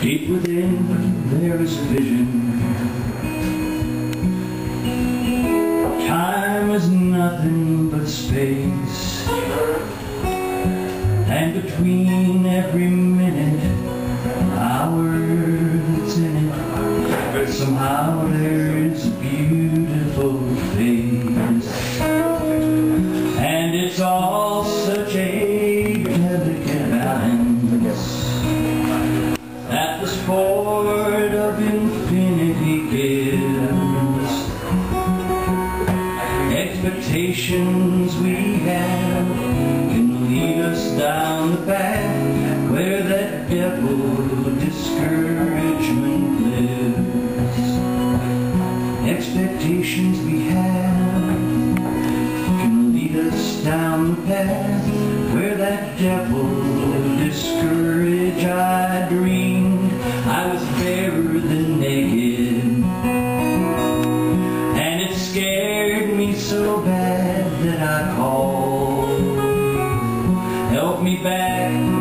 Deep within there is a vision. Time is nothing but space. And between every minute Hour that's in it. But somehow there is a beautiful face And it's all sport of infinity gives Expectations we have. Can lead us down the path Where that devil discouragement lives. Expectations we have. Can lead us down the path Where that devil of discourage I dreamed so bad that I called. Help me back